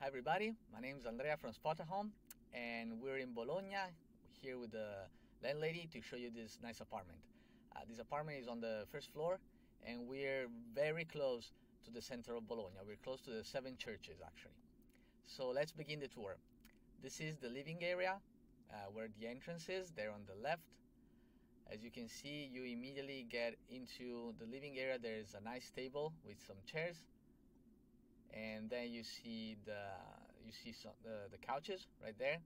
Hi everybody, my name is Andrea from Spotahome and we're in Bologna here with the landlady to show you this nice apartment. Uh, this apartment is on the first floor and we're very close to the center of Bologna. We're close to the seven churches actually. So let's begin the tour. This is the living area uh, where the entrance is, there on the left. As you can see, you immediately get into the living area. There's a nice table with some chairs and then you see the you see some, the, the couches right there.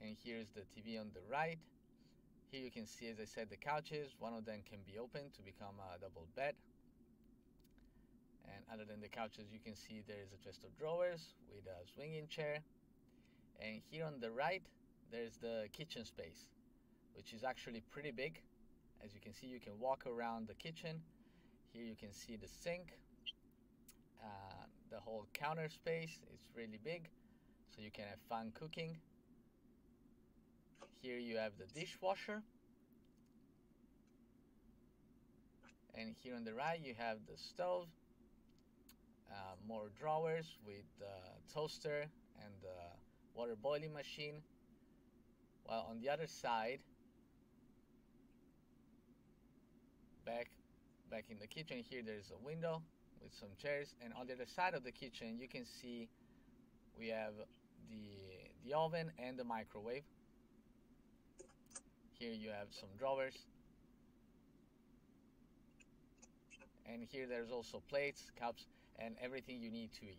And here's the TV on the right. Here you can see as I said the couches. One of them can be opened to become a double bed. And other than the couches you can see there is a chest of drawers with a swinging chair. And here on the right there's the kitchen space which is actually pretty big. As you can see you can walk around the kitchen here you can see the sink, uh, the whole counter space. is really big, so you can have fun cooking. Here you have the dishwasher. And here on the right you have the stove, uh, more drawers with the toaster and the water boiling machine. While on the other side, back back in the kitchen here there's a window with some chairs and on the other side of the kitchen you can see we have the the oven and the microwave. Here you have some drawers. And here there's also plates cups and everything you need to eat.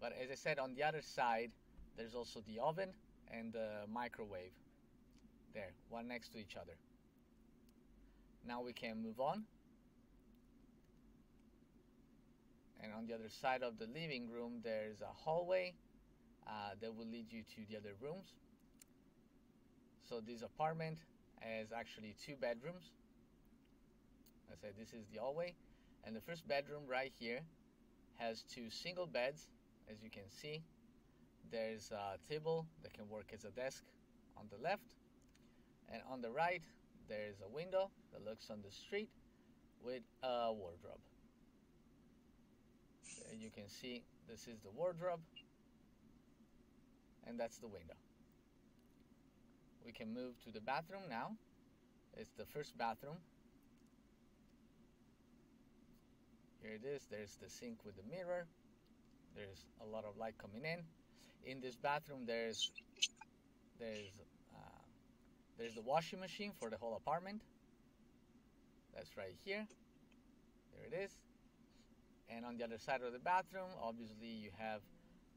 But as I said on the other side there's also the oven and the microwave there one next to each other. Now we can move on and on the other side of the living room there's a hallway uh, that will lead you to the other rooms. So this apartment has actually two bedrooms. I said this is the hallway. And the first bedroom right here has two single beds as you can see. There's a table that can work as a desk on the left. And on the right there's a window that looks on the street with a wardrobe you can see this is the wardrobe and that's the window. We can move to the bathroom now. It's the first bathroom. Here it is. There's the sink with the mirror. There's a lot of light coming in. In this bathroom there's there's uh, there's the washing machine for the whole apartment. That's right here. There it is and on the other side of the bathroom obviously you have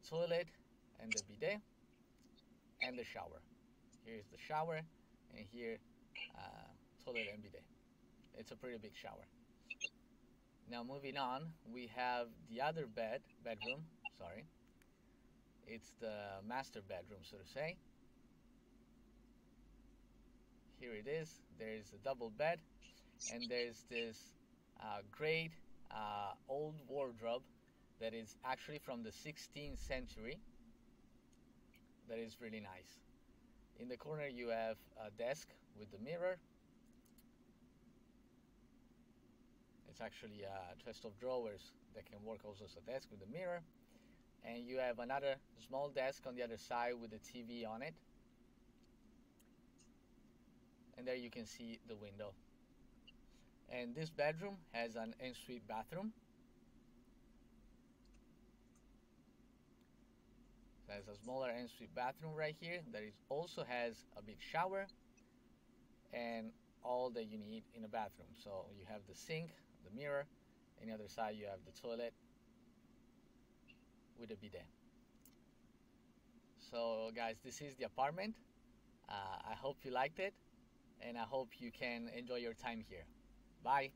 toilet and the bidet and the shower. Here's the shower and here uh, toilet and bidet. It's a pretty big shower. Now moving on we have the other bed bedroom sorry. It's the master bedroom so to say. Here it is. There's a double bed and there's this uh, great uh, old wardrobe that is actually from the 16th century that is really nice. In the corner you have a desk with the mirror. It's actually a chest of drawers that can work also as a desk with a mirror. And you have another small desk on the other side with a TV on it. And there you can see the window and this bedroom has an ensuite bathroom. Has a smaller ensuite bathroom right here that is also has a big shower and all that you need in a bathroom. So you have the sink the mirror and the other side you have the toilet with a bidet. So guys this is the apartment. Uh, I hope you liked it and I hope you can enjoy your time here Bye.